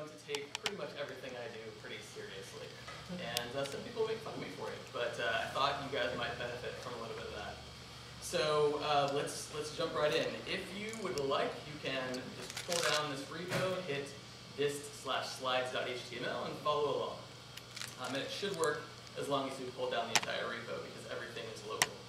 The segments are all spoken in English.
known to take pretty much everything I do pretty seriously. And uh, some people make fun of me for it, but uh, I thought you guys might benefit from a little bit of that. So uh, let's, let's jump right in. If you would like, you can just pull down this repo, hit dist slash slides.html and follow along. Um, and it should work as long as you pull down the entire repo because everything is local.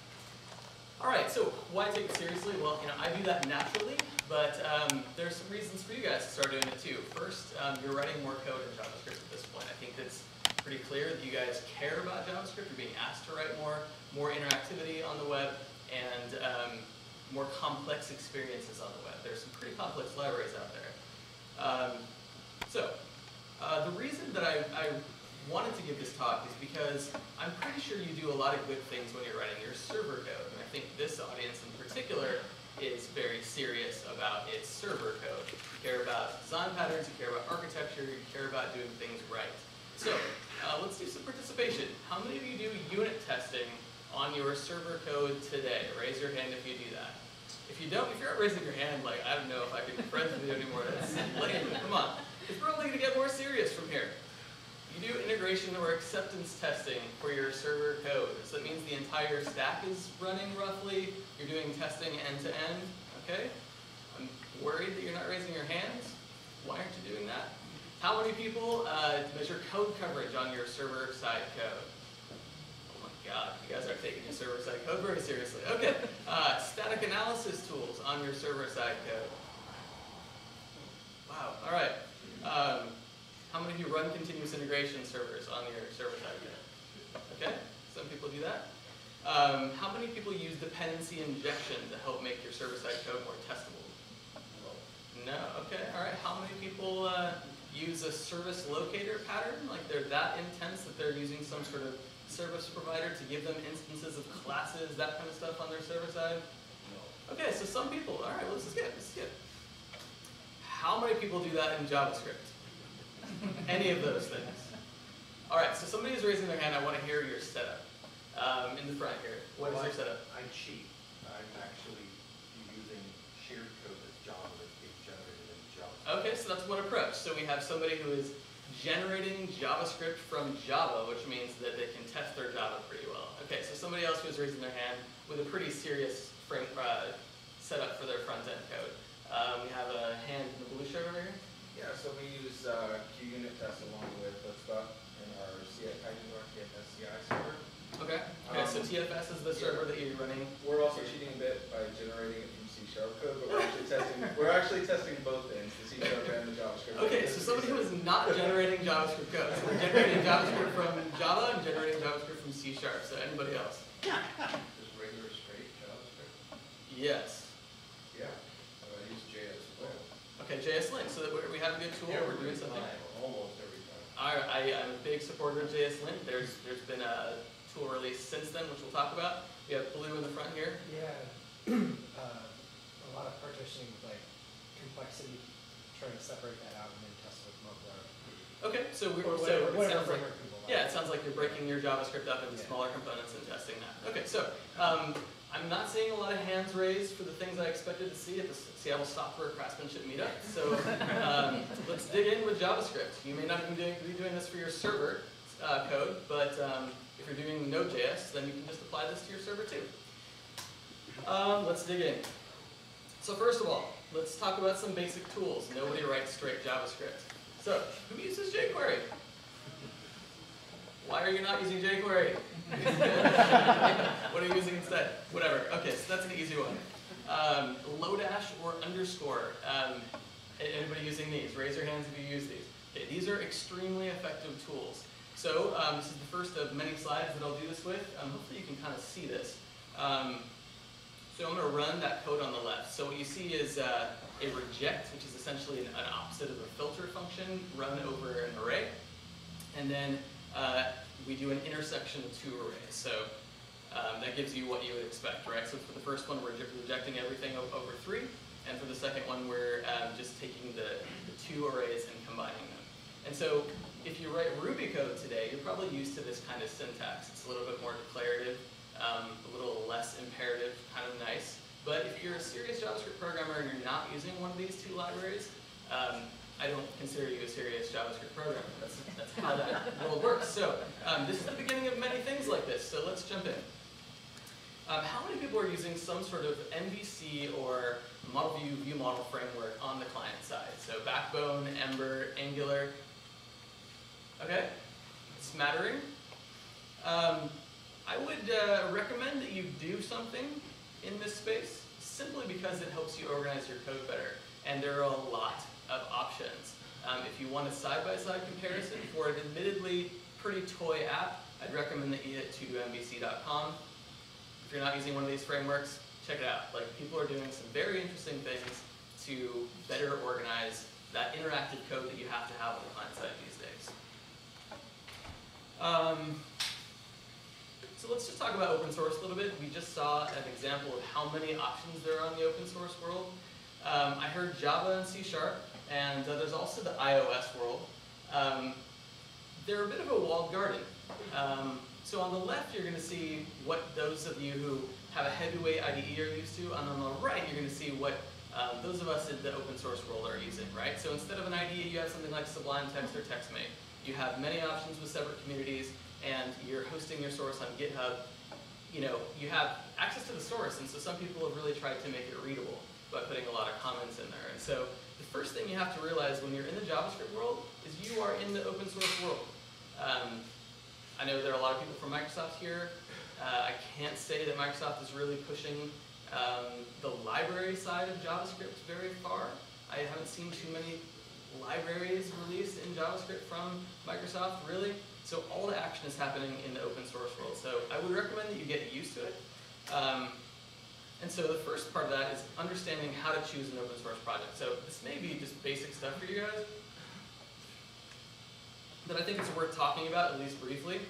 All right, so why take it seriously? Well, you know, I do that naturally, but um, there's some reasons for you guys to start doing it too. First, um, you're writing more code in JavaScript at this point. I think it's pretty clear that you guys care about JavaScript. You're being asked to write more, more interactivity on the web, and um, more complex experiences on the web. There's some pretty complex libraries out there. Um, so, uh, the reason that I, I wanted to give this talk is because I'm pretty sure you do a lot of good things when you're writing your server code. Think this audience in particular is very serious about its server code. You care about design patterns, you care about architecture, you care about doing things right. So, uh, let's do some participation. How many of you do unit testing on your server code today? Raise your hand if you do that. If you don't, if you're not raising your hand, like, I don't know if I can be friends with you anymore. That's lame. Come on. It's probably going to get more serious from here. You do integration or acceptance testing for your server code. So that means the entire stack is running roughly. You're doing testing end to end, okay? I'm worried that you're not raising your hands. Why aren't you doing that? How many people uh, measure code coverage on your server-side code? Oh my god, you guys are taking your server-side code very seriously. Okay, uh, static analysis tools on your server-side code. Wow, all right. Um, how many of you run continuous integration servers on your server-side code? Okay, some people do that. Um, how many people use dependency injection to help make your server-side code more testable? No, okay, all right. How many people uh, use a service locator pattern? Like they're that intense that they're using some sort of service provider to give them instances of classes, that kind of stuff on their server side? No. Okay, so some people, all right, well, this is good, this is. How many people do that in JavaScript? Any of those things. All right, so somebody is raising their hand. I want to hear your setup. Um, in the front here. What well, is your setup? I cheat. I'm actually using shared code as Java that's being generated in Java. Okay, so that's one approach. So we have somebody who is generating JavaScript from Java, which means that they can test their Java pretty well. Okay, so somebody else who's raising their hand with a pretty serious frame uh, setup for their front-end code. Um, we have a hand in the blue shirt over here. Yeah, so we use uh, QUnit test along with Chutzpah in our CI, I use our TFS CI server. Okay. Okay, um, so TFS is the server yeah. that you're running. We're also cheating a bit by generating it from C Sharp code, but we're actually testing we're actually testing both ends, the C Sharp and the JavaScript. Okay, so somebody who is not generating JavaScript code. So we're generating JavaScript from Java and generating JavaScript from C Sharp. So anybody else? Just regular straight JavaScript? Yes. Okay, JSLint, so that we have a good tool, we're doing something. Almost every time. I, I, I'm a big supporter of JSLint. There's, there's been a tool release since then, which we'll talk about. We have blue in the front here. Yeah, uh, a lot of partitioning, with like complexity, trying to separate that out and then test with Mocha. Okay, so we, Or so whatever, it sounds like, people like. yeah, it sounds like you're breaking your JavaScript up into Yeah. smaller components and testing that. Okay, so, um, I'm not seeing a lot of hands raised for the things I expected to see at the Seattle Software Craftsmanship Meetup. So um, let's dig in with JavaScript. You may not even doing, be doing this for your server uh, code, but um, if you're doing Node.js, then you can just apply this to your server too. Um, let's dig in. So first of all, let's talk about some basic tools. Nobody writes straight JavaScript. So who uses jQuery? Why are you not using jQuery? what are you using instead? Whatever. Okay, so that's an easy one. Um, Lodash or underscore. Um, anybody using these? Raise your hands if you use these. Okay, these are extremely effective tools. So um, this is the first of many slides that I'll do this with. Um, hopefully you can kind of see this. Um, so I'm going to run that code on the left. So what you see is uh, a reject, which is essentially an, an opposite of a filter function run over an array. And then uh, we do an intersection of two arrays. So um, that gives you what you would expect, right? So for the first one, we're rejecting everything over three. And for the second one, we're um, just taking the, the two arrays and combining them. And so if you write Ruby code today, you're probably used to this kind of syntax. It's a little bit more declarative, um, a little less imperative, kind of nice. But if you're a serious JavaScript programmer and you're not using one of these two libraries, um, I don't consider you a serious JavaScript programmer. That's, that's how that world works. So um, this is the beginning of many things like this, so let's jump in. Um, how many people are using some sort of MVC or model view view model framework on the client side? So Backbone, Ember, Angular. Okay, smattering. Um, I would uh, recommend that you do something in this space simply because it helps you organize your code better. And there are a lot of options. Um, if you want a side-by-side comparison for an admittedly pretty toy app, I'd recommend that you hit TodoMVC.com. If you're not using one of these frameworks, check it out. Like people are doing some very interesting things to better organize that interactive code that you have to have on the client side these days. Um, so let's just talk about open source a little bit. We just saw an example of how many options there are in the open source world. Um, I heard Java and C Sharp, and uh, there's also the iOS world. Um, they're a bit of a walled garden. Um, so on the left, you're going to see what those of you who have a heavyweight IDE are used to, and on the right, you're going to see what um, those of us in the open source world are using, right? So instead of an IDE, you have something like Sublime Text or TextMate. You have many options with separate communities, and you're hosting your source on GitHub. You know, you have access to the source, and so some people have really tried to make it readable by putting a lot of comments in there. And so the first thing you have to realize when you're in the JavaScript world is you are in the open source world. Um, I know there are a lot of people from Microsoft here. Uh, I can't say that Microsoft is really pushing um, the library side of JavaScript very far. I haven't seen too many libraries released in JavaScript from Microsoft, really. So all the action is happening in the open source world. So I would recommend that you get used to it. Um, and so the first part of that is understanding how to choose an open source project. So this may be just basic stuff for you guys, but I think it's worth talking about, at least briefly.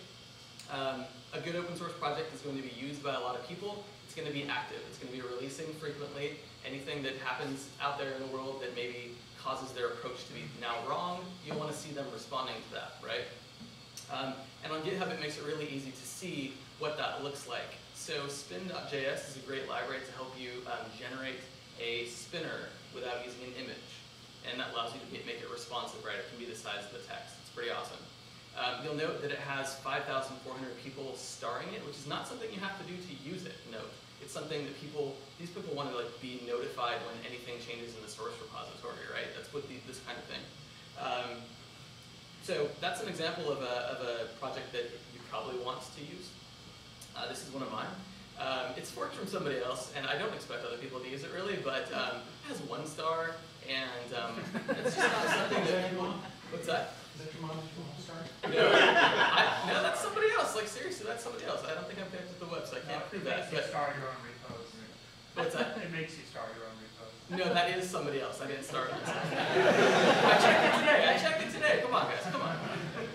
Um, a good open source project is going to be used by a lot of people. It's going to be active. It's going to be releasing frequently. Anything that happens out there in the world that maybe causes their approach to be now wrong, you'll want to see them responding to that, right? Um, and on GitHub, it makes it really easy to see what that looks like. So spin.js is a great library to help you um, generate a spinner without using an image. And that allows you to make it responsive, right? It can be the size of the text. It's pretty awesome. Um, you'll note that it has 5,400 people starring it, which is not something you have to do to use it, note. It's something that people, these people want to like be notified when anything changes in the source repository, right? That's what the, this kind of thing. Um, so that's an example of a, of a project that you probably want to use. Uh, this is one of mine. Um, it's forked from somebody else, and I don't expect other people to use it really, but um, it has one star, and um, it's just not something that people. What's that? Is that your mom's star? No, I, no, that's somebody else. Like seriously, that's somebody else. I don't think I'm connected to the web, so I can't prove It that. makes you But start your own repos. what's that? It makes you start your own repos. No, that is somebody else. I didn't start myself. I checked it today. I checked it today. Come on, guys. Come on.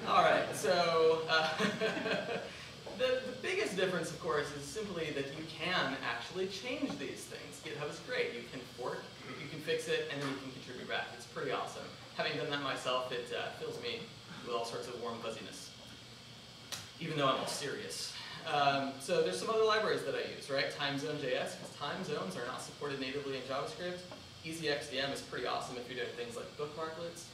All right. So uh, the, the biggest difference, of course, is simply that you can actually change these things. GitHub is great. You can fork, you can fix it, and then you can contribute back. It's pretty awesome. Having done that myself, it uh, fills me with all sorts of warm fuzziness, even though I'm all serious. Um, so there's some other libraries that I use, right? TimeZone.js, because time zones are not supported natively in JavaScript. EasyXDM is pretty awesome if you're doing things like bookmarklets.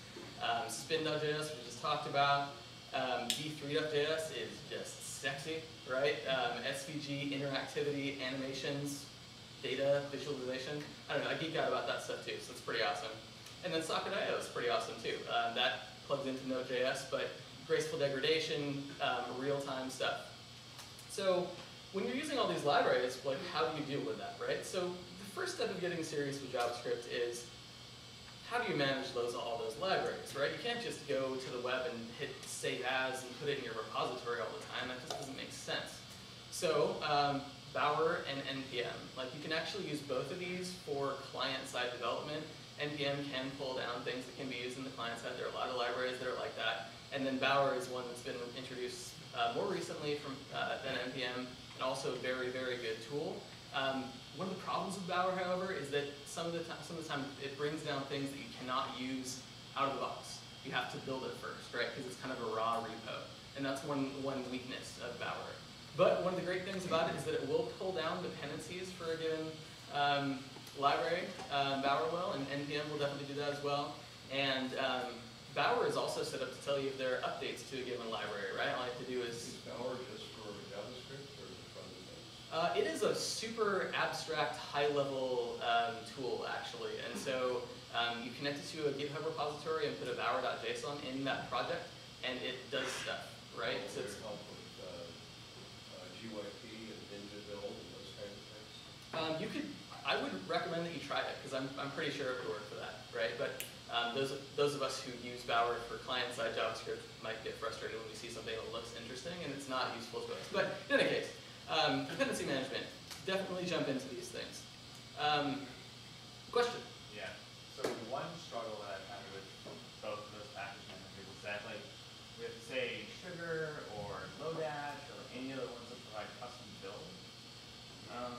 Um, Spin.js, we just talked about. Um, D3.js is just sexy, right? Um, SVG, interactivity, animations, data, visualization. I don't know, I geek out about that stuff too, so it's pretty awesome. And then Socket.io is pretty awesome too. Um, that plugs into Node.js, but graceful degradation, um, real-time stuff. So when you're using all these libraries, like how do you deal with that, right? So the first step of getting serious with JavaScript is how do you manage those all those libraries, right? You can't just go to the web and hit save as and put it in your repository all the time. That just doesn't make sense. So um, Bower and NPM, like you can actually use both of these for client-side development. NPM can pull down things that can be used in the client side. There are a lot of libraries that are like that. And then Bower is one that's been introduced uh, more recently from uh, than NPM, and also a very, very good tool. Um, one of the problems with Bower, however, is that some of the time, some of the time it brings down things that you cannot use out of the box. You have to build it first, right? Because it's kind of a raw repo, and that's one one weakness of Bower. But one of the great things about it is that it will pull down dependencies for a given um, library. Um, Bower will, and NPM will definitely do that as well. And um, Bower is also set up to tell you if there are updates to a given library, right? All I have to do is Bower just for JavaScript or is it for other things? Uh, it is a super abstract, high-level um, tool, actually. And so um, you connect it to a GitHub repository and put a bower.json in that project, and it does stuff, right? So it's, it help with uh, uh, GYP and Ninja build and those kinds of things? um, you could, I would recommend that you try it, because I'm, I'm pretty sure it would work for that, right? But um, those, those of us who use Bower for client-side JavaScript might get frustrated when we see something that looks interesting and it's not useful to us. But in any case, um, dependency management, definitely jump into these things. Um, question? Yeah, so one struggle that I've had with both of those package managers is that like with say Sugar or Lodash or any other ones that provide custom build um,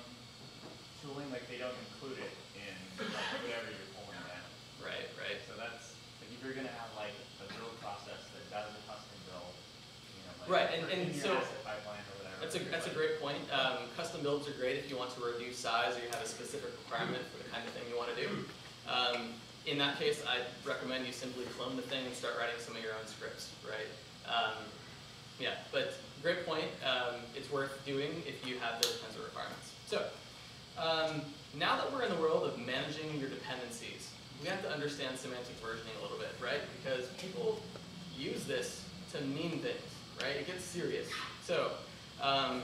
tooling, like they don't include it in like whatever you're pulling down. Right, right. So that's, like if you're gonna have like a build process that does a custom build, you know, like. Right, and- and so- That's a, that's a great point. Um, custom builds are great if you want to reduce size or you have a specific requirement for the kind of thing you want to do. Um, in that case, I'd recommend you simply clone the thing and start writing some of your own scripts, right? Um, yeah, but great point. Um, it's worth doing if you have those kinds of requirements. So, um, now that we're in the world of managing your dependencies, we have to understand semantic versioning a little bit, right? Because people use this to mean things, right? It gets serious. So, um,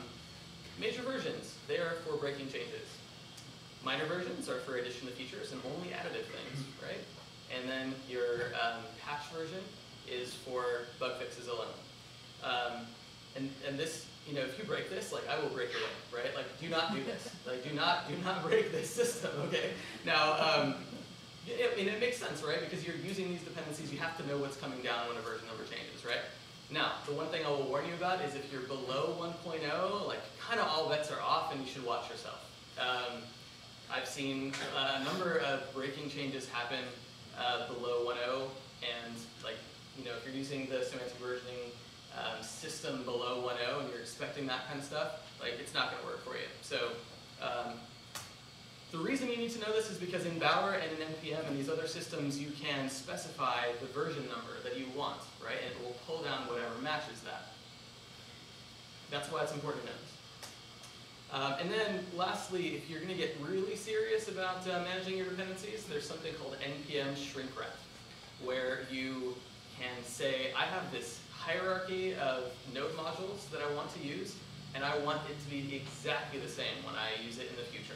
major versions, they are for breaking changes. Minor versions are for addition of features and only additive things, right? And then your um, patch version is for bug fixes alone. Um, and, and this, you know, if you break this, like I will break your leg, right? Like do not do this. Like do not, do not break this system, okay? Now, um, yeah, I mean, it makes sense, right? Because you're using these dependencies, you have to know what's coming down when a version number changes, right? Now, the one thing I will warn you about is if you're below 1.0, like kind of all bets are off and you should watch yourself. Um, I've seen a number of breaking changes happen uh, below 1.0 and like, you know, if you're using the semantic versioning um, system below 1.0 and you're expecting that kind of stuff, like it's not going to work for you. So um, the reason you need to know this is because in Bower and in NPM and these other systems, you can specify the version number that you want, right? And it will pull down whatever matches that. That's why it's important to know this. Um, and then lastly, if you're going to get really serious about uh, managing your dependencies, there's something called npm shrink wrap, where you can say, I have this hierarchy of node modules that I want to use, and I want it to be exactly the same when I use it in the future.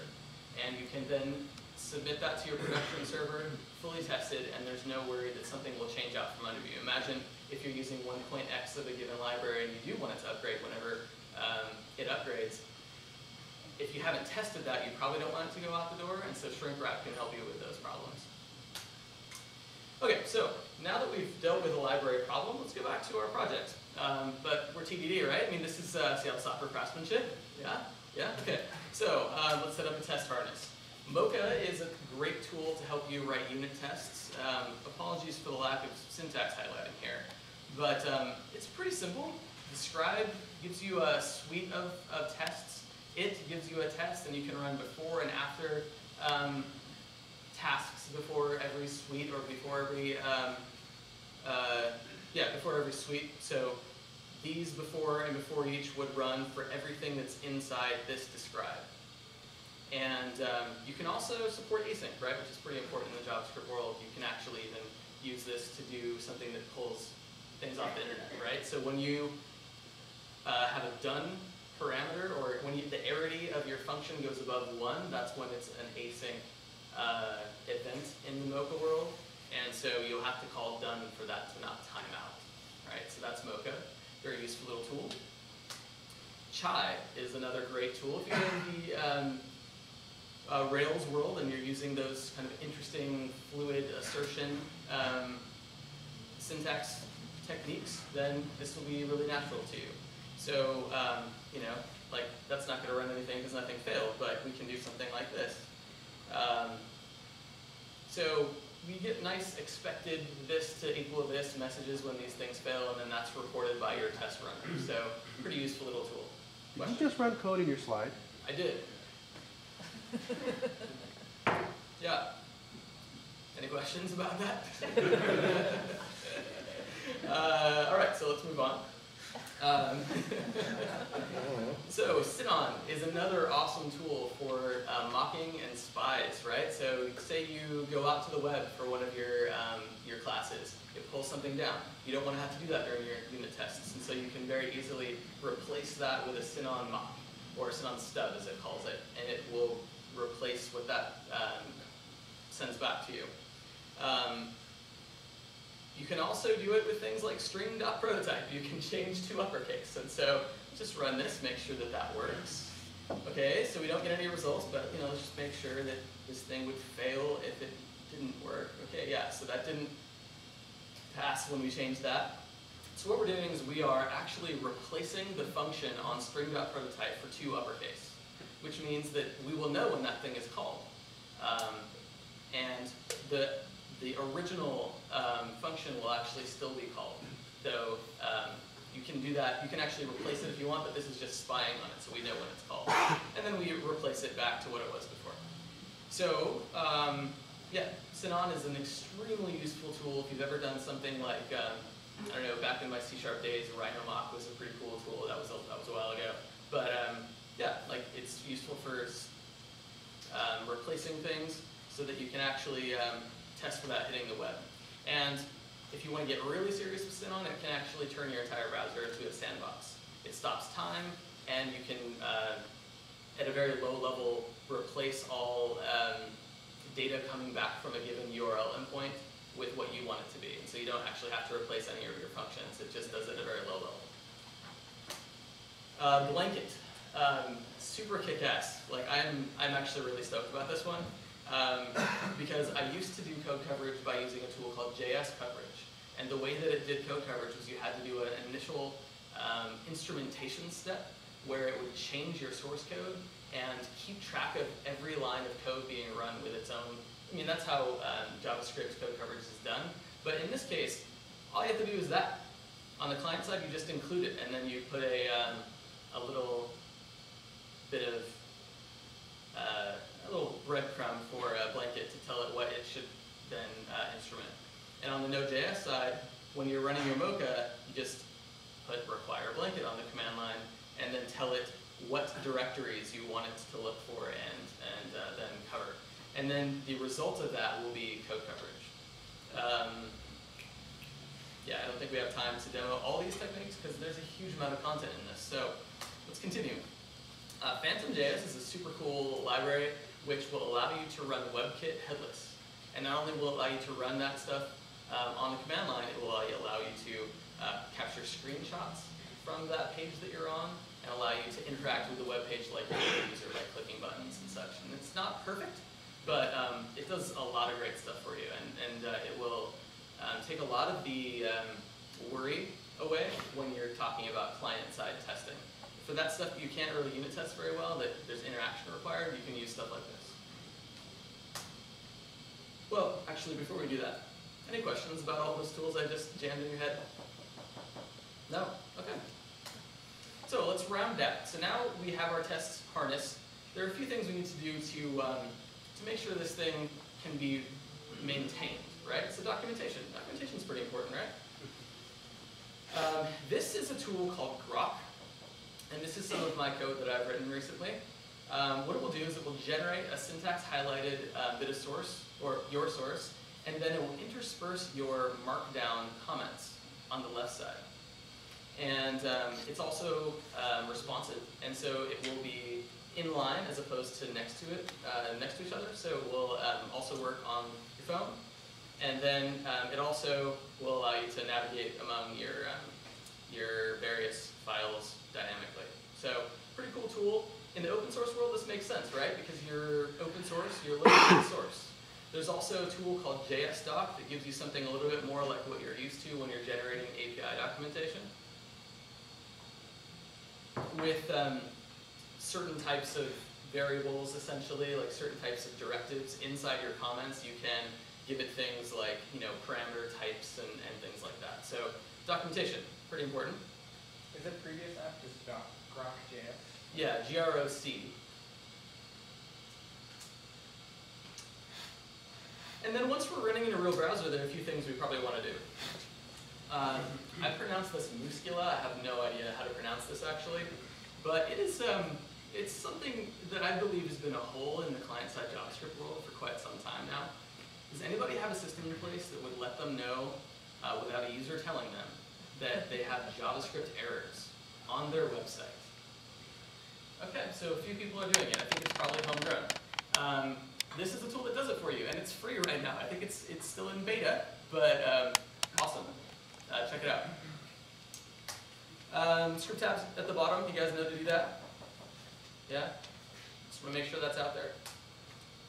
And you can then submit that to your production server, fully tested, and there's no worry that something will change out from under you. Imagine if you're using 1.x of a given library and you do want it to upgrade whenever um, it upgrades. If you haven't tested that, you probably don't want it to go out the door, and so shrink wrap can help you with those problems. Okay, so now that we've dealt with a library problem, let's go back to our project. Um, but we're TDD, right? I mean, this is uh, Seattle software craftsmanship. Yeah? Yeah? Okay. So uh, let's set up a test harness. Mocha is a great tool to help you write unit tests. Um, apologies for the lack of syntax highlighting here. But um, it's pretty simple. Describe gives you a suite of, of tests. It gives you a test, and you can run before and after um, tasks before every suite or before every um, uh, yeah before every suite. So these before and before each would run for everything that's inside this describe. And um, you can also support async, right, which is pretty important in the JavaScript world. You can actually even use this to do something that pulls things off the internet, right? So when you uh, have a done parameter, or when you, the arity of your function goes above one, that's when it's an async uh, event in the Mocha world. And so you'll have to call done for that to not time out, right? So that's Mocha, very useful little tool. Chai is another great tool. If you're in the um, uh, Rails world and you're using those kind of interesting fluid assertion um, syntax techniques, then this will be really natural to you. So, um, you know, like that's not going to run anything because nothing failed, but we can do something like this. Um, so we get nice expected this to equal this messages when these things fail, and then that's reported by your test runner. So pretty useful little tool. Question? Did you just run code in your slide? I did. yeah. Any questions about that? uh, all right, so let's move on. Um, so Sinon is another awesome tool for uh, mocking and spies, right? So say you go out to the web for one of your um, your classes, it pulls something down. You don't want to have to do that during your unit tests, and so you can very easily replace that with a Sinon mock or a Sinon stub, as it calls it, and it will replace what that um, sends back to you. You can also do it with things like string.prototype. You can change toUpperCase. And so just run this, make sure that that works. Okay, so we don't get any results, but you know, let's just make sure that this thing would fail if it didn't work. Okay, yeah, so that didn't pass when we changed that. So what we're doing is we are actually replacing the function on string.prototype for toUpperCase, which means that we will know when that thing is called. Um, and the the original um, function will actually still be called. Though um, you can do that, you can actually replace it if you want, but this is just spying on it so we know when it's called. And then we replace it back to what it was before. So, um, yeah, Sinon is an extremely useful tool if you've ever done something like, um, I don't know, back in my C-sharp days, RhinoMock was a pretty cool tool, that was a, that was a while ago. But um, yeah, like it's useful for um, replacing things so that you can actually test without hitting the web. And if you want to get really serious with Sinon, it can actually turn your entire browser into a sandbox. It stops time, and you can, uh, at a very low level, replace all um, data coming back from a given URL endpoint with what you want it to be. And so you don't actually have to replace any of your functions. It just does it at a very low level. Uh, blanket, um, super kick-ass. Like I'm, I'm actually really stoked about this one um, because I used to do code coverage by using a tool called JS coverage. And the way that it did code coverage was you had to do an initial um, instrumentation step where it would change your source code and keep track of every line of code being run with its own. I mean, that's how um, JavaScript code coverage is done. But in this case, all you have to do is that. On the client side, you just include it, and then you put a, um, a little bit of uh, a little breadcrumb for a blanket to tell it what it should then uh, instrument. And on the Node.js side, when you're running your Mocha, you just put require blanket on the command line and then tell it what directories you want it to look for and, and uh, then cover. And then the result of that will be code coverage. Um, yeah, I don't think we have time to demo all these techniques because there's a huge amount of content in this. So let's continue. Uh, PhantomJS is a super cool library which will allow you to run WebKit headless. And not only will it allow you to run that stuff um, on the command line, it will allow you to uh, capture screenshots from that page that you're on and allow you to interact with the web page like a user by clicking buttons and such. And it's not perfect, but um, it does a lot of great stuff for you. And, and uh, it will um, take a lot of the um, worry away when you're talking about client-side testing. For that stuff you can't really unit test very well, that there's interaction required, you can use stuff like this. Well, actually, before we do that, any questions about all those tools I just jammed in your head? No? Okay. So let's round out. So now we have our test harness. There are a few things we need to do to, um, to make sure this thing can be maintained, right? So documentation. Documentation is pretty important, right? Um, this is a tool called Groc, and this is some of my code that I've written recently. Um, what it will do is it will generate a syntax highlighted uh, bit of source, or your source, and then it will intersperse your markdown comments on the left side. And um, it's also um, responsive, and so it will be in line as opposed to next to it, uh, next to each other. So it will um, also work on your phone, and then um, it also will allow you to navigate among your your various files dynamically. So pretty cool tool. In the open source world, this makes sense, right? Because you're open source, you're looking at source. There's also a tool called JSDoc that gives you something a little bit more like what you're used to when you're generating API documentation. With um, certain types of variables, essentially, like certain types of directives inside your comments, you can give it things like, you know, parameter types and, and things like that. So documentation, pretty important. Is the previous app just Groc, Groc.js? Yeah, G-R-O-C. And then once we're running in a real browser, there are a few things we probably want to do. Um, I pronounce this muscula. I have no idea how to pronounce this actually, but it is um, it's something that I believe has been a hole in the client-side JavaScript world for quite some time now. Does anybody have a system in place that would let them know, uh, without a user telling them, that they have JavaScript errors on their website? Okay, so a few people are doing it. I think it's probably homegrown. Um, this is a tool that does it for you, and it's free right now. I think it's it's still in beta, but um, awesome. Uh, check it out. Um, script tabs at the bottom. You guys know to do that? Yeah. Just want to make sure that's out there.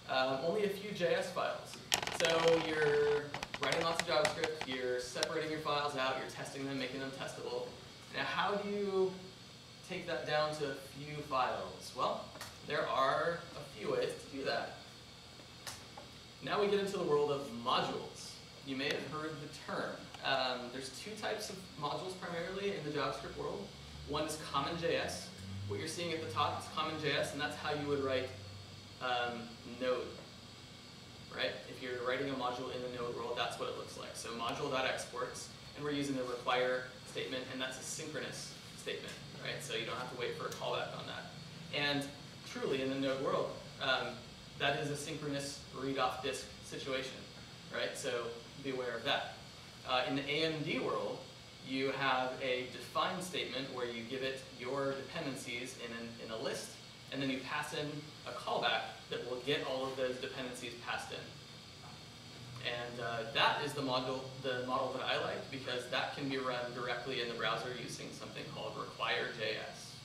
Um, only a few JS files. So you're writing lots of JavaScript. You're separating your files out. You're testing them, making them testable. Now, how do you take that down to a few files? Well, there are a few ways to do that. Now we get into the world of modules. You may have heard the term. Um, there's two types of modules primarily in the JavaScript world. One is CommonJS. What you're seeing at the top is CommonJS, and that's how you would write um, Node. Right? If you're writing a module in the Node world, that's what it looks like. So module.exports, and we're using the require statement, and that's a synchronous statement, right? So you don't have to wait for a callback on that. And truly, in the Node world, um, that is a synchronous read-off disk situation, right? So be aware of that. Uh, in the AMD world, you have a define statement where you give it your dependencies in, an, in a list, and then you pass in a callback that will get all of those dependencies passed in. And uh, that is the model, the model that I like because that can be run directly in the browser using something called require.js.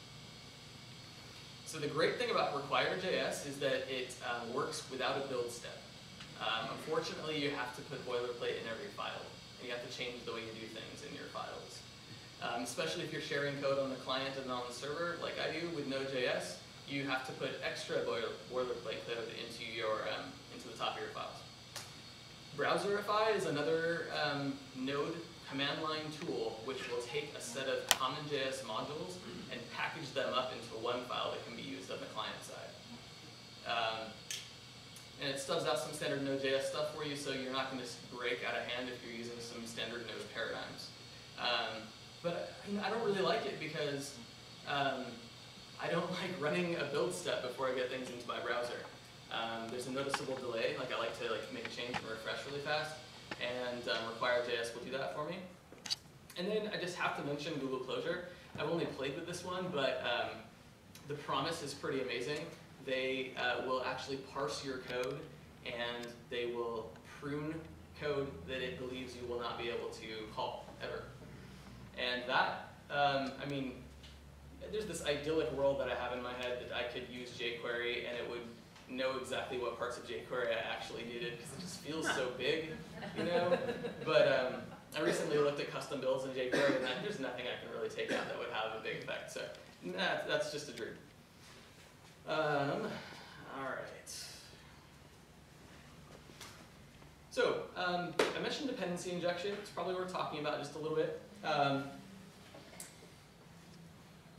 So the great thing about require.js is that it um, works without a build step. Um, unfortunately, you have to put boilerplate in every file, and you have to change the way you do things in your files. Um, especially if you're sharing code on the client and on the server, like I do with Node.js, you have to put extra boiler, boilerplate code into your um, into the top of your files. Browserify is another um, Node command line tool which will take a set of CommonJS modules and package them up into one file that can be used on the client side. Um, and it stubs out some standard Node.js stuff for you, so you're not going to break out of hand if you're using some standard Node paradigms. Um, but I, I don't really like it because um, I don't like running a build step before I get things into my browser. Um, there's a noticeable delay, like I like to like make a change and refresh really fast, and um, require.js will do that for me. And then I just have to mention Google Closure. I've only played with this one, but um, the promise is pretty amazing. They uh, will actually parse your code, and they will prune code that it believes you will not be able to call, ever. And that, um, I mean, there's this idyllic world that I have in my head that I could use jQuery and it would know exactly what parts of jQuery I actually needed because it just feels so big, you know? But um, I recently looked at custom builds in jQuery and that, there's nothing I can really take out that would have a big effect. So nah, that's just a dream. Um, all right. So um, I mentioned dependency injection. It's probably worth talking about just a little bit. Um,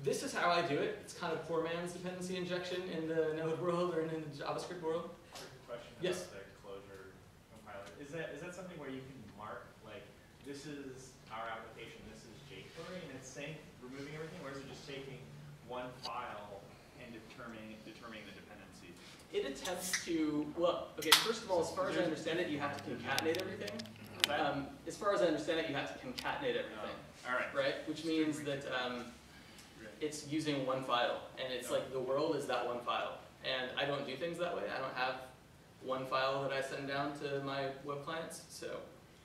this is how I do it. It's kind of poor man's dependency injection in the Node world or in the JavaScript world. Question Yes. about the closure compiler. Is that, is that something where you can mark, like, this is our application, this is jQuery, and it's saying, removing everything, or is it just taking one file and determining, determining the dependency? It attempts to, well, okay, first of all, as far as I understand it, you have to concatenate everything. Um, as far as I understand it, you have to concatenate everything, Oh, All right. right? Which means that um, it's using one file, and it's like the world is that one file. And I don't do things that way. I don't have one file that I send down to my web clients. So,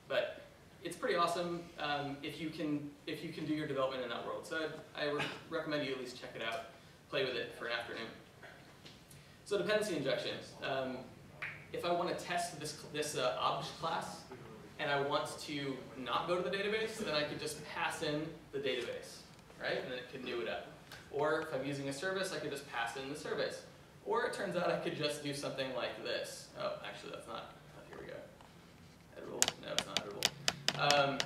but it's pretty awesome um, if you can if you can do your development in that world. So I, I re- recommend you at least check it out, play with it for an afternoon. So dependency injections. Um, if I want to test this this uh, obj class, and I want to not go to the database, then I could just pass in the database, right? And then it could new it up. Or if I'm using a service, I could just pass in the service. Or it turns out I could just do something like this. Oh, actually that's not, oh, here we go. Editable, no it's not editable. Um,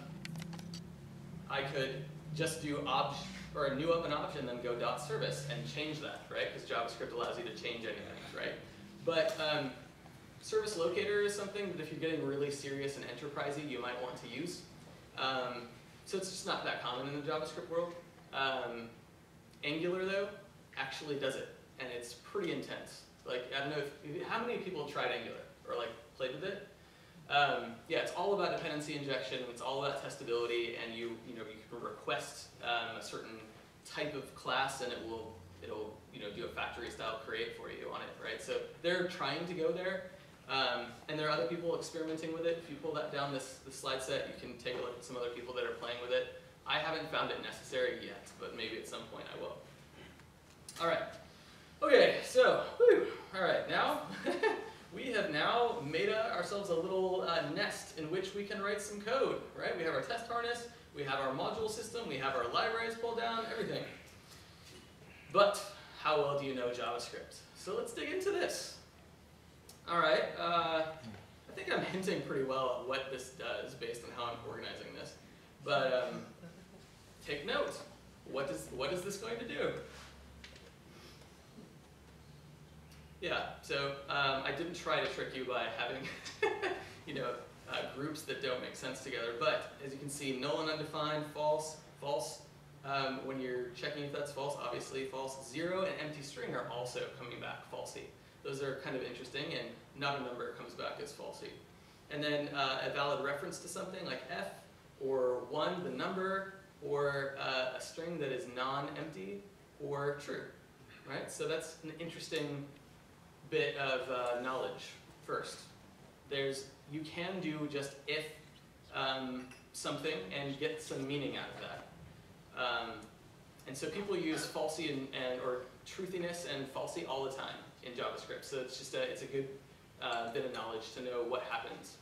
I could just do obj, or new up an option, then go dot service and change that, right? Because JavaScript allows you to change anything, right? But um, Service locator is something that if you're getting really serious and enterprisey, you might want to use. Um, So it's just not that common in the JavaScript world. Um, Angular though actually does it, and it's pretty intense. Like I don't know if how many people have tried Angular or like played with it. Um, yeah, it's all about dependency injection. It's all about testability, and you you know you can request um, a certain type of class, and it will it'll you know do a factory style create for you on it, right? So they're trying to go there, um, and there are other people experimenting with it. If you pull that down this this slide set, you can take a look at some other people that are playing with it. I haven't found it necessary yet, but maybe at some point I will. All right. Okay, so, whew, all right, now we have now made a, ourselves a little uh, nest in which we can write some code, right? We have our test harness, we have our module system, we have our libraries pulled down, everything. But how well do you know JavaScript? So let's dig into this. All right, uh, I think I'm hinting pretty well at what this does based on how I'm organizing this. But um, take note. What is, what is this going to do? Yeah, so um, I didn't try to trick you by having, you know, uh, groups that don't make sense together. But as you can see, null and undefined, false, false. Um, when you're checking if that's false, obviously false. Zero and empty string are also coming back falsy. Those are kind of interesting, and not a number comes back as falsy. And then uh, a valid reference to something like f, or one, the number, or uh, a string that is non-empty, or true, right? So that's an interesting bit of uh, knowledge first. There's, you can do just if um, something and get some meaning out of that. Um, and so people use falsy and, and, or truthiness and falsy all the time in JavaScript. So it's just a, it's a good uh, bit of knowledge to know what happens.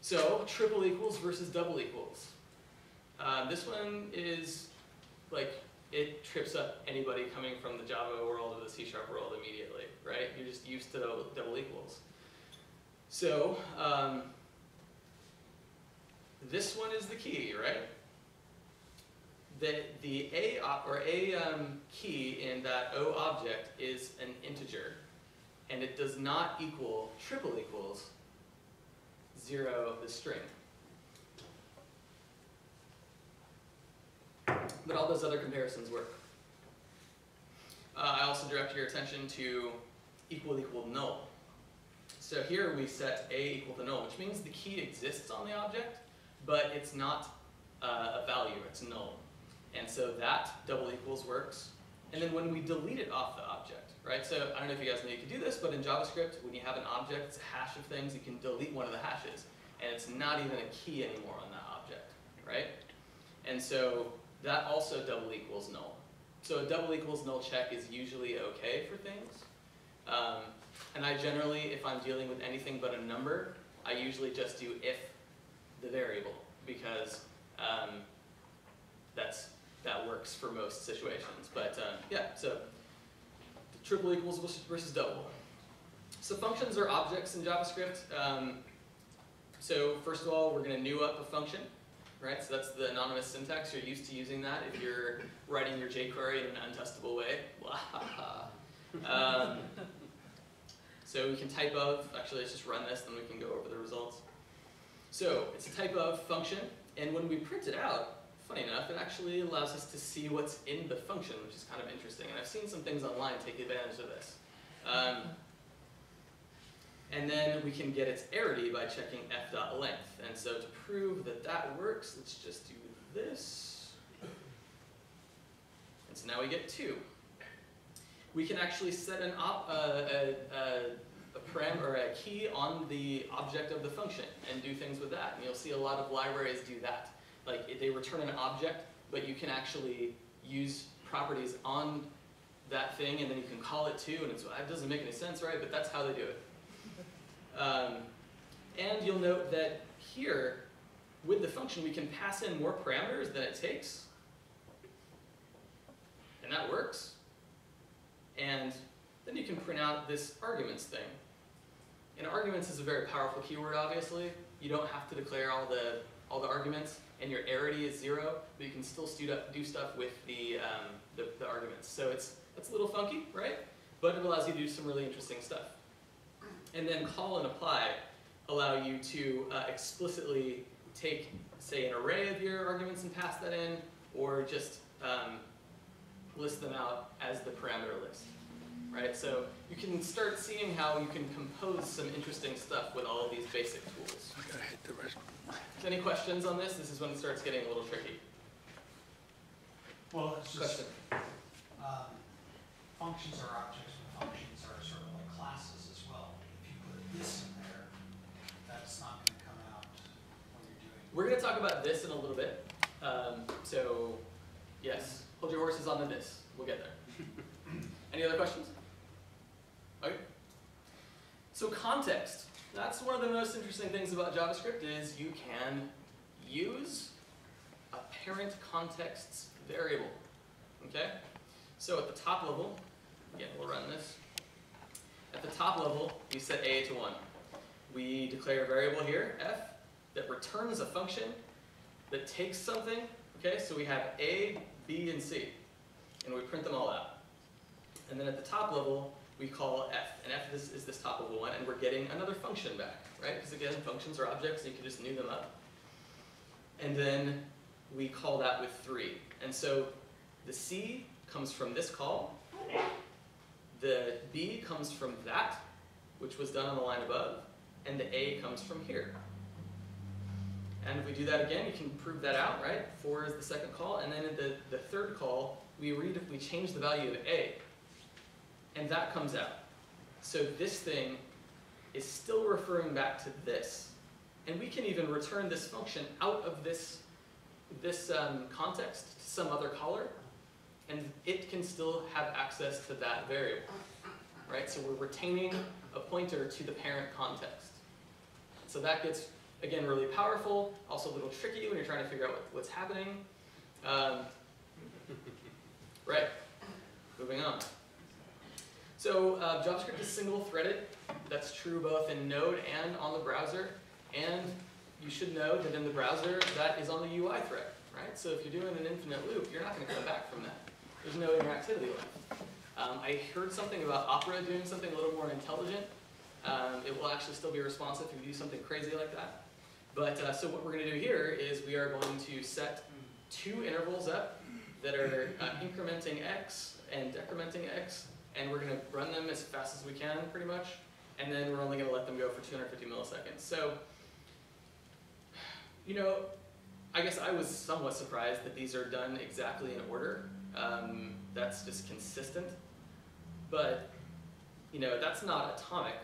So triple equals versus double equals. Uh, this one is like it trips up anybody coming from the Java world or the C Sharp world immediately, right? You're just used to double, double equals. So, um, this one is the key, right? The, the A or A um, key in that O object is an integer, and it does not equal triple equals zero the string. But all those other comparisons work. Uh, I also direct your attention to equal equal null. So here we set a equal to null, which means the key exists on the object, but it's not uh, a value, it's null. And so that double equals works. And then when we delete it off the object, right? So I don't know if you guys know you can do this, but in JavaScript, when you have an object, it's a hash of things, you can delete one of the hashes. And it's not even a key anymore on that object, right? And so that also double equals null. So a double equals null check is usually okay for things. Um, and I generally, if I'm dealing with anything but a number, I usually just do if the variable because um, that's that works for most situations. But um, yeah, so triple equals versus double. So functions are objects in JavaScript. Um, so first of all, we're going to new up a function right? So that's the anonymous syntax. You're used to using that if you're writing your jQuery in an untestable way. um, so we can type of, actually let's just run this, then we can go over the results. So it's a type of function, and when we print it out, funny enough, it actually allows us to see what's in the function, which is kind of interesting. And I've seen some things online take advantage of this. Um, and then we can get its arity by checking f.length. And so to prove that that works, let's just do this. And so now we get 2. We can actually set an op, uh, a, a, a param or a key on the object of the function and do things with that. And you'll see a lot of libraries do that. Like they return an object, but you can actually use properties on that thing and then you can call it too. And it's, it doesn't make any sense, right? But that's how they do it. Um, and you'll note that here, with the function, we can pass in more parameters than it takes. And that works. And then you can print out this arguments thing. And arguments is a very powerful keyword, obviously. You don't have to declare all the, all the arguments, and your arity is zero, but you can still do stuff with the, um, the, the arguments. So it's, it's a little funky, right? But it allows you to do some really interesting stuff and then call and apply allow you to uh, explicitly take say an array of your arguments and pass that in, or just um, list them out as the parameter list, right? So you can start seeing how you can compose some interesting stuff with all of these basic tools. Any questions on this? This is when it starts getting a little tricky. Well, it's just, um, functions are objects, but functions are sort of like classes as well. If you put this in there, that's not gonna come out when you're doing. We're gonna talk about this in a little bit. Um, so, yes, hold your horses on the this. We'll get there. Any other questions? Okay. So context. That's one of the most interesting things about JavaScript is you can use a parent context's variable. Okay? So at the top level, again, we'll run this. At the top level, we set a to 1. We declare a variable here, f, that returns a function that takes something, okay, so we have A, B, and C, and we print them all out. And then at the top level, we call f, and f is, is this top level one, and we're getting another function back, right? Because again, functions are objects, and you can just new them up. And then we call that with three. And so the C comes from this call, the B comes from that, which was done on the line above, and the A comes from here. And if we do that again, you can prove that out, right? Four is the second call, and then at the, the third call, we read if we change the value of A, and that comes out. So this thing is still referring back to this. And we can even return this function out of this, this um, context to some other caller, and it can still have access to that variable, right? So we're retaining a pointer to the parent context. So that gets, again, really powerful, also a little tricky when you're trying to figure out what, what's happening. Um, right, moving on. So uh, JavaScript is single-threaded. That's true both in Node and on the browser. And you should know that in the browser, that is on the UI thread, right? So if you're doing an infinite loop, you're not going to come back from that. There's no interactivity left. Um, I heard something about Opera doing something a little more intelligent. Um, it will actually still be responsive if you do something crazy like that. But uh, so what we're going to do here is we are going to set two intervals up that are uh, incrementing x and decrementing x, and we're going to run them as fast as we can, pretty much, and then we're only going to let them go for 250 milliseconds. So, you know, I guess I was somewhat surprised that these are done exactly in order. Um, that's just consistent. But, you know, that's not atomic.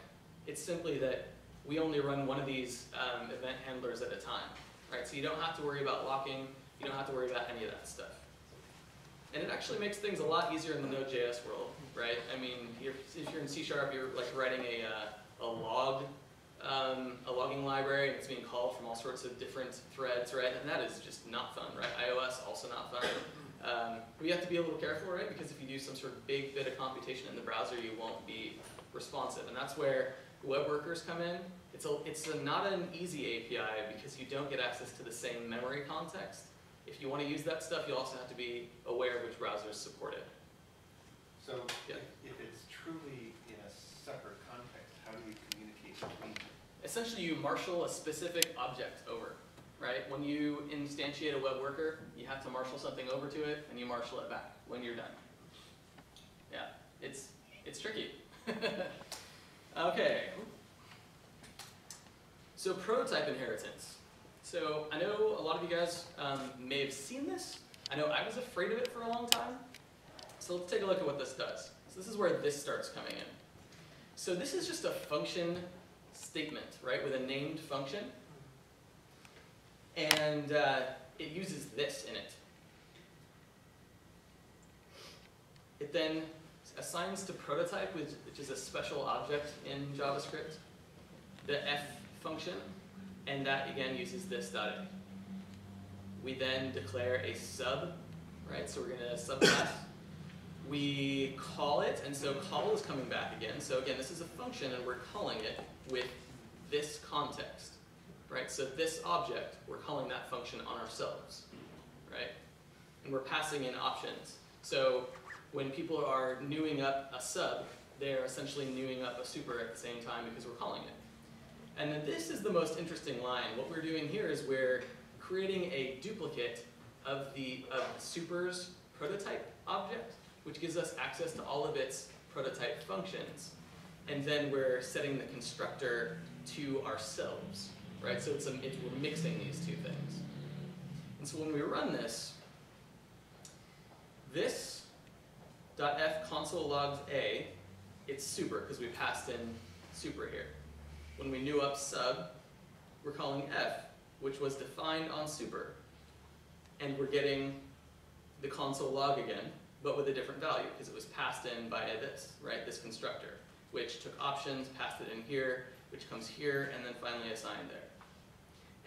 It's simply that we only run one of these um, event handlers at a time, right? So you don't have to worry about locking, you don't have to worry about any of that stuff. And it actually makes things a lot easier in the Node.js world, right? I mean, you're, if you're in C Sharp, you're like writing a, uh, a log, um, a logging library, and it's being called from all sorts of different threads, right? And that is just not fun, right? iOS also not fun. Um, but you have to be a little careful, right? Because if you do some sort of big bit of computation in the browser, you won't be responsive, and that's where web workers come in. It's a, it's a, not an easy API because you don't get access to the same memory context. If you want to use that stuff, you also have to be aware of which browsers support it. So Yeah. if, if it's truly in a separate context, how do you communicate between them? Essentially, you marshal a specific object over, right? When you instantiate a web worker, you have to marshal something over to it, and you marshal it back when you're done. Yeah, it's, it's tricky. okay. So prototype inheritance. So I know a lot of you guys um, may have seen this. I know I was afraid of it for a long time. So let's take a look at what this does. So this is where this starts coming in. So this is just a function statement, right, with a named function. And uh, it uses this in it. It then assigns to prototype, which, which is a special object in JavaScript, the f function, and that again uses this dot a. We then declare a sub, right? So we're gonna subclass. We call it, and so call is coming back again. So again, this is a function, and we're calling it with this context, right? So this object, we're calling that function on ourselves, right? And we're passing in options. So when people are newing up a sub, they're essentially newing up a super at the same time because we're calling it. And then this is the most interesting line. What we're doing here is we're creating a duplicate of the of Super's prototype object, which gives us access to all of its prototype functions. And then we're setting the constructor to ourselves, right? So it's, a, we're mixing these two things. And so when we run this, this .f console logs a, it's super because we passed in super here. When we new up sub, we're calling f, which was defined on super. And we're getting the console log again, but with a different value because it was passed in by this, right, this constructor, which took options, passed it in here, which comes here, and then finally assigned there.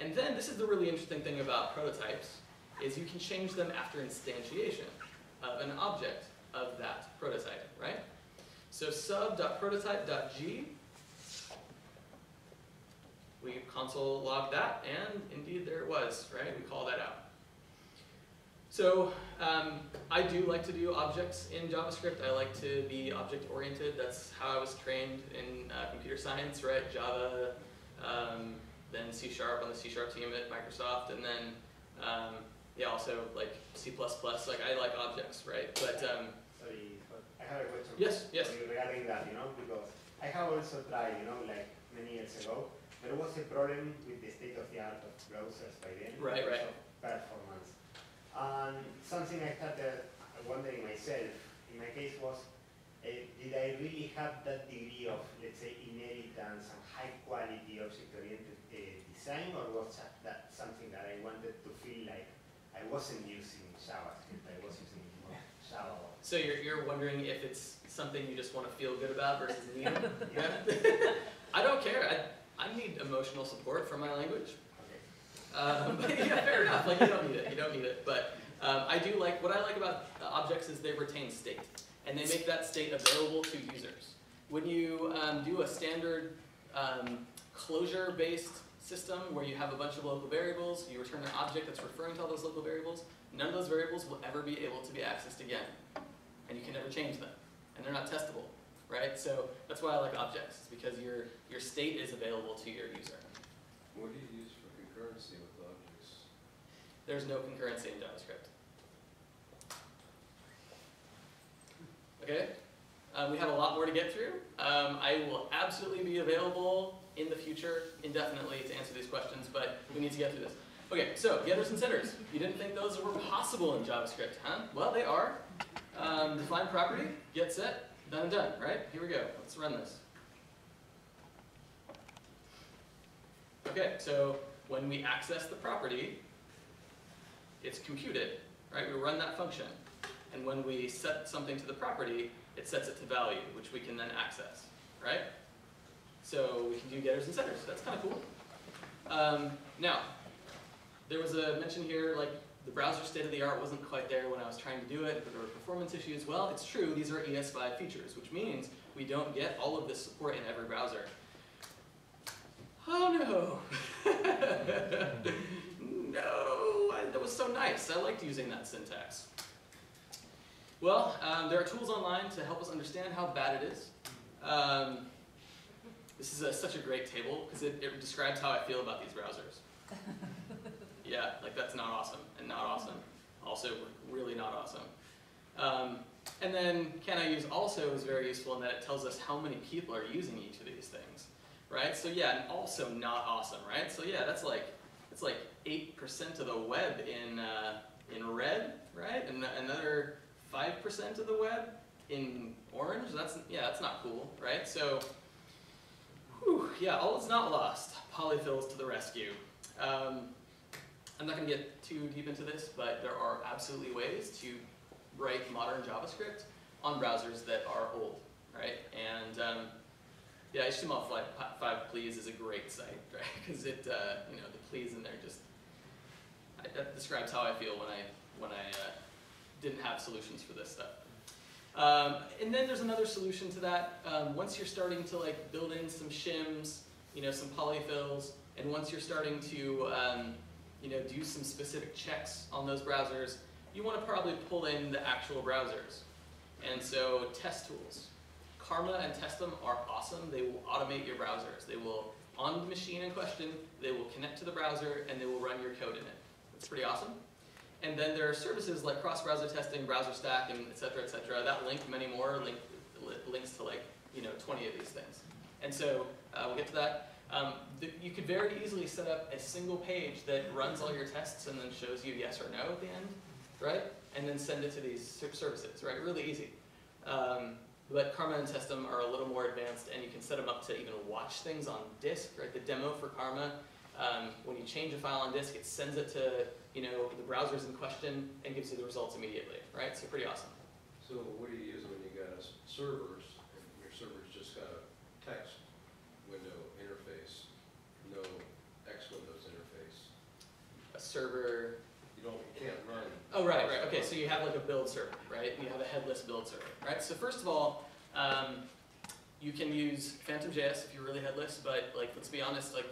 And then this is the really interesting thing about prototypes, is you can change them after instantiation of an object of that prototype, right? So sub.prototype.g, we console log that, and indeed there it was, right? We call that out. So um, I do like to do objects in JavaScript. I like to be object oriented. That's how I was trained in uh, computer science, right? Java, um, then C Sharp on the C Sharp team at Microsoft, and then um, yeah, also like C++. Like I like objects, right? But um, Sorry, but I have a question. Yes, yes. Regarding that, you know, because I have also tried, you know, like many years ago, there was a problem with the state of the art of browsers by then. Right, right. Performance. And something I started wondering myself, in my case was, uh, did I really have that degree of, let's say, inheritance and high quality object-oriented uh, design, or was that- something that I wanted to feel like I wasn't using JavaScript, I was using more Java so you're, you're wondering if it's something you just want to feel good about versus need. I don't care. I, I need emotional support from my language. Okay. Um, but yeah, fair enough. Like you don't need it. You don't need it. But um, I do like what I like about uh, objects is they retain state, and they make that state available to users. When you um, do a standard um, closure-based system where you have a bunch of local variables, you return an object that's referring to all those local variables. None of those variables will ever be able to be accessed again, and you can never change them, and they're not testable, right? So that's why I like objects, because your your state is available to your user. What do you use for concurrency with objects? There's no concurrency in JavaScript. Okay? Um, we have a lot more to get through. Um, I will absolutely be available in the future indefinitely to answer these questions, but we need to get through this. Okay, so getters and setters. You didn't think those were possible in JavaScript, huh? Well, they are. Um, define property, get set, done and done, right? Here we go. Let's run this. Okay, so when we access the property, it's computed, right? We run that function. And when we set something to the property, it sets it to value, which we can then access, right? So we can do getters and setters. That's kind of cool. Um, now, there was a mention here, like the browser state of the art wasn't quite there when I was trying to do it, but there were performance issues. Well, it's true, these are ES5 features, which means we don't get all of this support in every browser. Oh no! no, I, that was so nice. I liked using that syntax. Well, um, there are tools online to help us understand how bad it is. Um, this is a, such a great table because it, it describes how I feel about these browsers. yeah, like that's not awesome and not awesome. Also, really not awesome. Um, and then can I use also is very useful in that it tells us how many people are using each of these things, right? So yeah, and also not awesome, right? So yeah, that's like it's like eight percent of the web in uh, in red, right? And another five percent of the web in orange. That's yeah, that's not cool, right? So whew, yeah, all is not lost. Polyfills to the rescue. Um, I'm not going to get too deep into this, but there are absolutely ways to write modern JavaScript on browsers that are old, right? And um, yeah, HTML5, 5 please is a great site, right? Because it, uh, you know, the please in there just I, that describes how I feel when I when I uh, didn't have solutions for this stuff. Um, and then there's another solution to that. Um, once you're starting to like build in some shims, you know, some polyfills, and once you're starting to um, you know, do some specific checks on those browsers, you want to probably pull in the actual browsers. And so test tools. Karma and Testem are awesome. They will automate your browsers. They will, on the machine in question, they will connect to the browser and they will run your code in it. That's pretty awesome. And then there are services like cross-browser testing, browser stack, and et cetera, et cetera, that link many more, link, li- links to like, you know, 20 of these things. And so, uh, we'll get to that. Um, th- you could very easily set up a single page that runs all your tests and then shows you yes or no at the end, right? And then send it to these services, right? Really easy. Um, but Karma and Testem are a little more advanced, and you can set them up to even watch things on disk, right? The demo for Karma, um, when you change a file on disk, it sends it to you know the browsers in question and gives you the results immediately, right? So pretty awesome. So what do you use when you got servers, and your server's just got a text window interface, no X Windows interface? A server. You don't, you can't run. Oh right, right. Okay, so you have like a build server, right? You have a headless build server, right? So first of all, um, you can use Phantom.js if you're really headless, but like let's be honest, like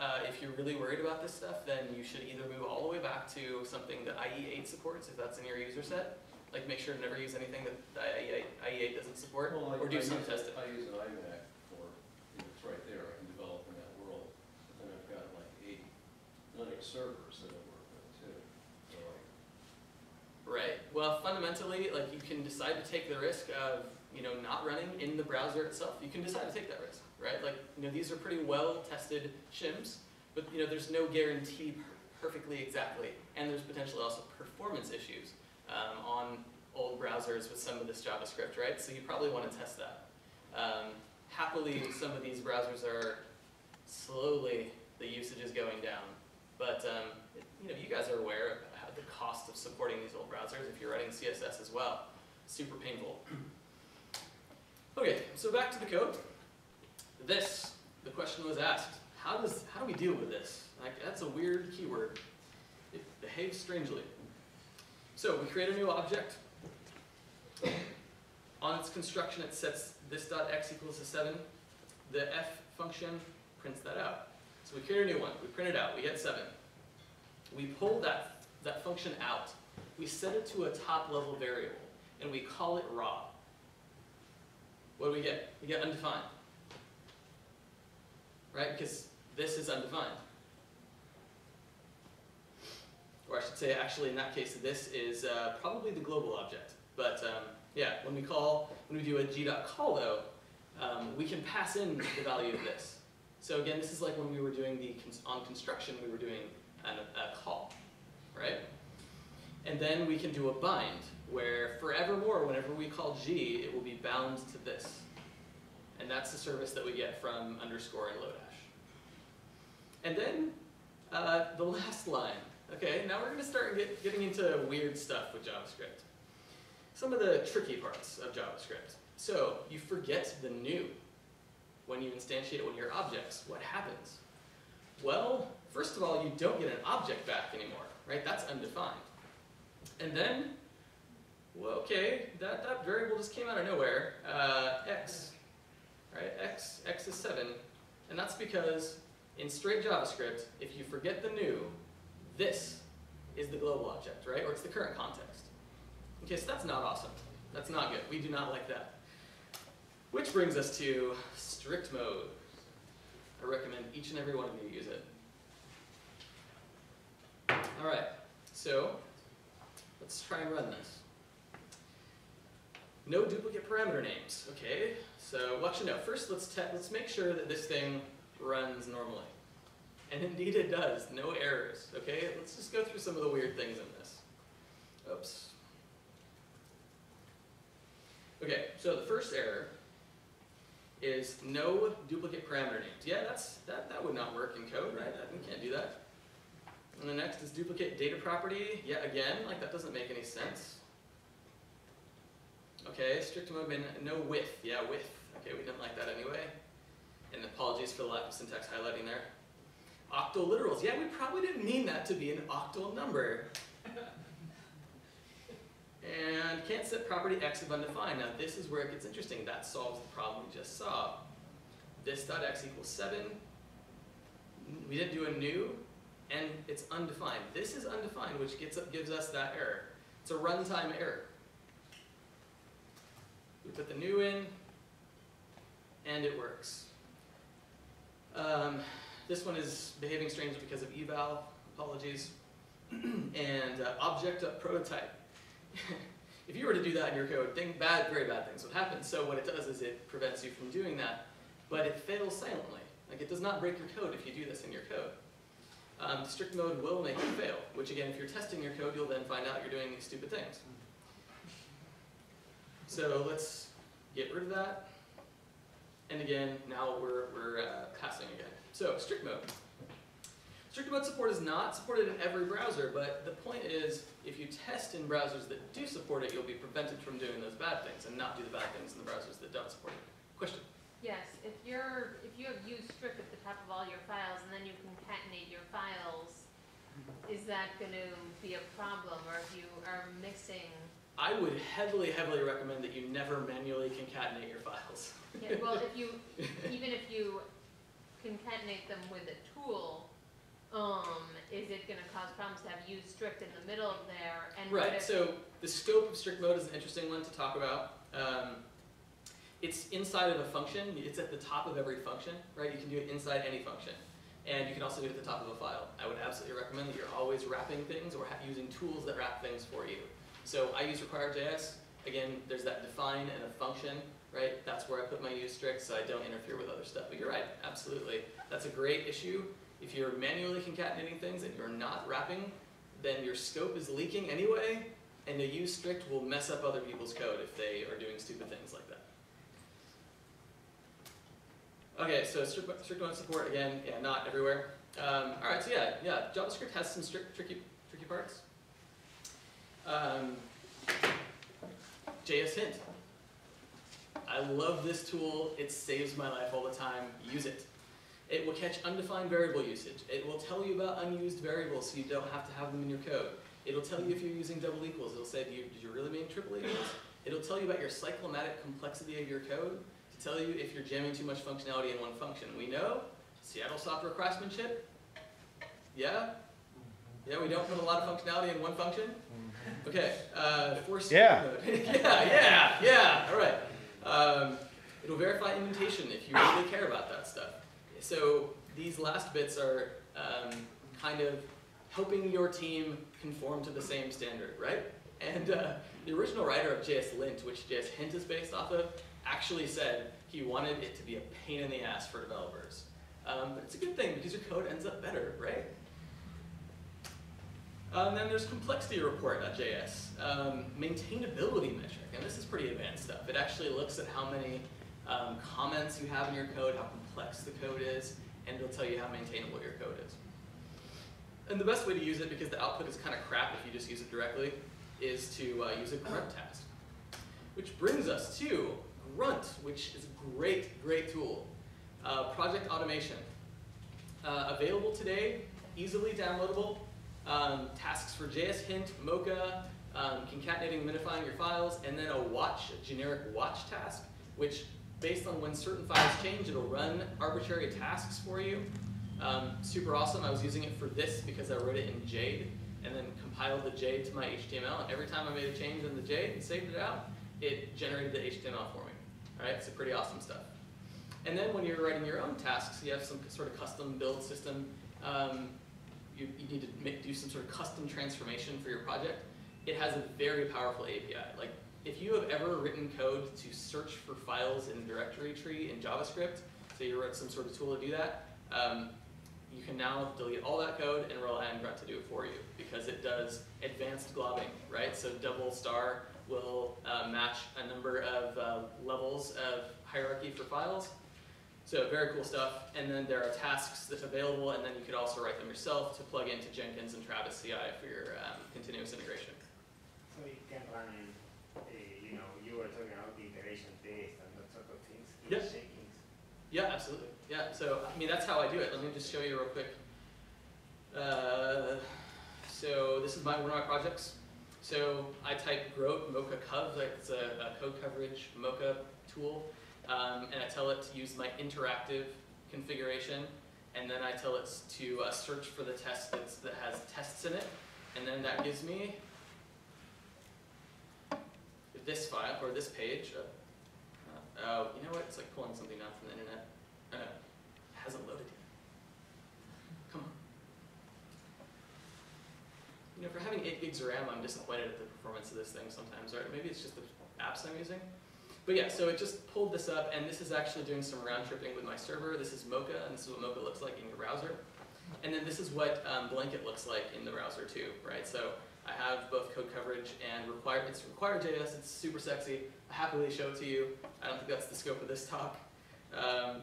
uh, if you're really worried about this stuff, then you should either move all the way back to something that IE8 supports, if that's in your user set. Like make sure to never use anything that the IE8, IE8 doesn't support, Well, I- or do I some testing. I use an iMac for, it's right there, I can develop in that world. But then I've got like eight Linux servers that I work with too. So like, Right. Well, fundamentally, like you can decide to take the risk of, you know, not running in the browser itself. You can decide to take that risk, right? Like, you know, these are pretty well tested shims, but you know, there's no guarantee perfectly exactly, and there's potentially also performance issues um, on old browsers with some of this JavaScript, right? So you probably want to test that. Um, happily, some of these browsers are slowly the usage is going down, but um, it- you know, you guys are aware of the cost of supporting these old browsers if you're writing CSS as well. Super painful. Okay, so back to the code. This, the question was asked, how does how do we deal with this? Like that's a weird keyword. It behaves strangely. So we create a new object. On its construction, it sets this dot x equals to seven. The f function prints that out. So we create a new one. We print it out. We get seven. We pull that that function out. We set it to a top level variable, and we call it raw. What do we get? We get undefined. Right? Because this is undefined. Or I should say, actually, in that case, this is uh, probably the global object. But um, yeah, when we call, when we do a g.call though, um, we can pass in the value of this. So again, this is like when we were doing the, on construction, we were doing an, a call, right? And then we can do a bind, where forevermore, whenever we call g, it will be bound to this. And that's the service that we get from underscore and Lodash. And then uh, the last line. Okay, now we're going to start get, getting into weird stuff with JavaScript. Some of the tricky parts of JavaScript. So you forget the new when you instantiate one of your objects. What happens? Well, first of all, you don't get an object back anymore, right? That's undefined. And then, well, okay, that, that variable just came out of nowhere. Uh, x, right? X, x is 7. And that's because in straight JavaScript, if you forget the new, this is the global object, right? Or it's the current context. Okay, so that's not awesome. That's not good. We do not like that. Which brings us to strict mode. I recommend each and every one of you use it. All right, so let's try and run this. No duplicate parameter names. Okay, so well, actually no. First, let's let's make sure that this thing runs normally. And indeed it does. No errors. Okay, let's just go through some of the weird things in this. Oops. Okay, so the first error is no duplicate parameter names. Yeah, that's that that would not work in code, right? That, we can't do that. And the next is duplicate data property. Yeah, again, like that doesn't make any sense. Okay, strict mode bin, no with. Yeah, with. Okay, we didn't like that anyway. And apologies for the lack of syntax highlighting there. Octal literals. Yeah, we probably didn't mean that to be an octal number. and can't set property x of undefined. Now this is where it gets interesting. That solves the problem we just saw. This dot x equals 7. We didn't do a new, and it's undefined. This is undefined, which gets, gives us that error. It's a runtime error. We put the new in, and it works. Um, this one is behaving strange because of eval. Apologies. and uh, object prototype. if you were to do that in your code, thing, bad, very bad things would happen. So what it does is it prevents you from doing that, but it fails silently. Like it does not break your code if you do this in your code. Um, strict mode will make you fail, which again, if you're testing your code, you'll then find out you're doing these stupid things. So let's get rid of that. And again, now we're, we're uh, passing again. So strict mode. Strict mode support is not supported in every browser, but the point is, if you test in browsers that do support it, you'll be prevented from doing those bad things and not do the bad things in the browsers that don't support it. Question? Yes, if you're, if you have used strict at the top of all your files and then you concatenate your files, is that gonna be a problem, or if you are mixing, I would heavily, heavily recommend that you never manually concatenate your files. yeah, well, if you, even if you concatenate them with a tool, um, is it gonna cause problems to have used strict in the middle of there, and what Right, if? so the scope of strict mode is an interesting one to talk about. Um, it's inside of a function, it's at the top of every function, right? You can do it inside any function. And you can also do it at the top of a file. I would absolutely recommend that you're always wrapping things or ha- using tools that wrap things for you. So I use require.js. Again, there's that define and a function, right? That's where I put my use strict so I don't interfere with other stuff. But you're right, absolutely. That's a great issue. If you're manually concatenating things and you're not wrapping, then your scope is leaking anyway, and the use strict will mess up other people's code if they are doing stupid things like that. Okay, so strict, strict mode support again, yeah, not everywhere. Um, all right, so yeah, yeah, JavaScript has some strict, tricky, tricky parts. Um, JS Hint. I love this tool. It saves my life all the time. Use it. It will catch undefined variable usage. It will tell you about unused variables so you don't have to have them in your code. It'll tell you if you're using double equals. It'll say, do you, did you really mean triple equals? It'll tell you about your cyclomatic complexity of your code to tell you if you're jamming too much functionality in one function. We know Seattle software craftsmanship. Yeah? Yeah, we don't put a lot of functionality in one function? Okay, uh, force Yeah. mode. yeah, yeah, yeah, all right. Um, it'll verify indentation if you really care about that stuff. So these last bits are um, kind of helping your team conform to the same standard, right? And uh, the original writer of JS Lint, which JS Hint is based off of, actually said he wanted it to be a pain in the ass for developers. Um, but it's a good thing because your code ends up better, right? Um, then there's complexity report.js, um, maintainability metric, and this is pretty advanced stuff. It actually looks at how many um, comments you have in your code, how complex the code is, and it'll tell you how maintainable your code is. And the best way to use it, because the output is kind of crap if you just use it directly, is to uh, use a grunt task. Which brings us to Grunt, which is a great, great tool. Uh, project automation. Uh, available today, easily downloadable. Um, tasks for JS Hint, Mocha, um, concatenating, minifying your files, and then a watch, a generic watch task, which based on when certain files change, it'll run arbitrary tasks for you. Um, super awesome. I was using it for this because I wrote it in Jade and then compiled the Jade to my HTML. And every time I made a change in the Jade and saved it out, it generated the HTML for me. All right, so pretty awesome stuff. And then when you're writing your own tasks, you have some sort of custom build system. Um, you, you need to make, do some sort of custom transformation for your project. It has a very powerful API. Like if you have ever written code to search for files in directory tree in JavaScript, so you wrote some sort of tool to do that, um, you can now delete all that code and rely on Grunt to do it for you because it does advanced globbing, right? So double star will uh, match a number of uh, levels of hierarchy for files. So very cool stuff. And then there are tasks that's available, and then you could also write them yourself to plug into Jenkins and Travis CI for your um, continuous integration. So it can run uh, you know, you were talking about the integration test and that sort of things, in Yes. Yeah, absolutely. Yeah, so I mean that's how I do it. Let me just show you real quick. Uh, so this is my one of my projects. So I type grope mocha cov, like it's a, a code coverage mocha tool, um, and I tell it to use my interactive configuration, and then I tell it to uh, search for the test that has tests in it, and then that gives me this file or this page. Of, uh, oh, you know what? It's like pulling something out from the internet. Uh, hasn't loaded yet. Come on. you know, for having eight gigs of RAM, I'm disappointed at the performance of this thing sometimes, or maybe it's just the apps I'm using. But yeah, so it just pulled this up, and this is actually doing some round tripping with my server. This is Mocha, and this is what Mocha looks like in your browser. And then this is what um, Blanket looks like in the browser too, right? So I have both code coverage and required, it's required JS, it's super sexy. I happily show it to you. I don't think that's the scope of this talk. Um,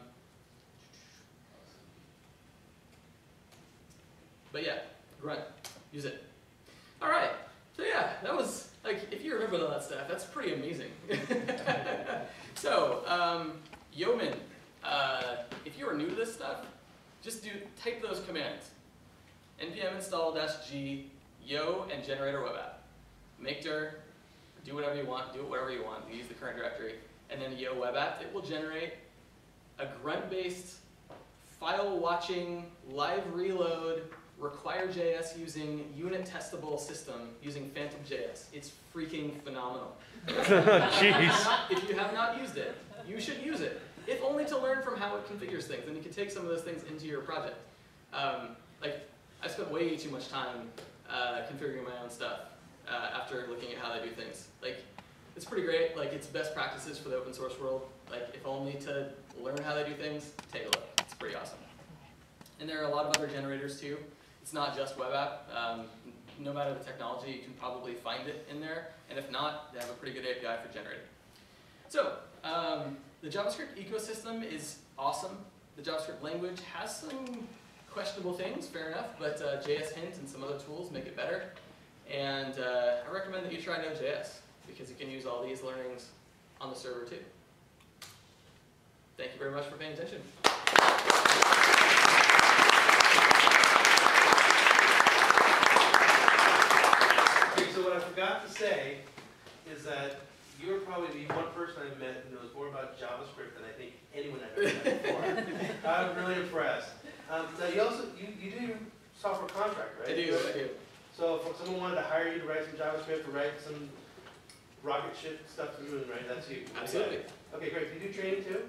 but yeah, Grunt, use it. All right, so yeah, that was, all that stuff, that's pretty amazing. so, um, Yeoman, uh, if you are new to this stuff, just do, type those commands. npm install g, yo, and generator web app. Make dir, do whatever you want, do it whatever you want, use the current directory, and then yo web app, it will generate a grunt-based, file-watching, live reload, require.js using unit testable system using Phantom.js. It's freaking phenomenal. Jeez. If you have not used it, you should use it. If only to learn from how it configures things, then you can take some of those things into your project. Um, like, I spent way too much time uh, configuring my own stuff uh, after looking at how they do things. Like, it's pretty great. Like, it's best practices for the open source world. Like, if only to learn how they do things, take a look. It's pretty awesome. And there are a lot of other generators too. It's not just web app. Um, no matter the technology, you can probably find it in there. And if not, they have a pretty good API for generating. So, um, the JavaScript ecosystem is awesome. The JavaScript language has some questionable things, fair enough, but uh, JS Hint and some other tools make it better. And uh, I recommend that you try Node.js because you can use all these learnings on the server too. Thank you very much for paying attention. Okay, so what I forgot to say is that you're probably the one person I've met who knows more about JavaScript than I think anyone I've ever met before. I'm really impressed. Um, now you also, you, you do software contract, right? I do, I do. So if someone wanted to hire you to write some JavaScript or write some rocket ship stuff to the moon, right, that's you? Absolutely. Okay, great. Do you do training too?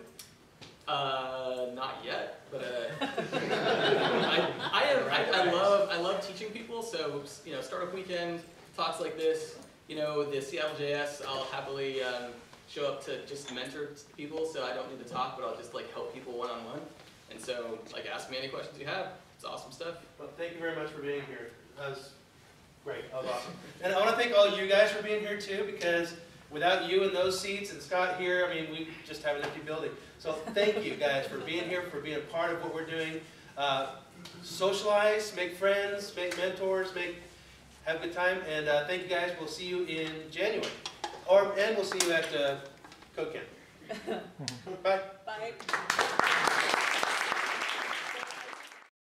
Uh, not yet, but uh, I, I am. I, I love. I love teaching people. So you know, startup weekend talks like this. You know, the Seattle JS. I'll happily um, show up to just mentor people. So I don't need to talk, but I'll just like help people one on one. And so, like, ask me any questions you have. It's awesome stuff. Well, thank you very much for being here. That was great. That was awesome. And I want to thank all you guys for being here too, because without you in those seats and Scott here, I mean, we just have an empty building. So thank you guys for being here, for being a part of what we're doing. Uh, socialize, make friends, make mentors, make have a good time. And uh, thank you guys. We'll see you in January, or and we'll see you at uh, Code Camp. Bye. Bye.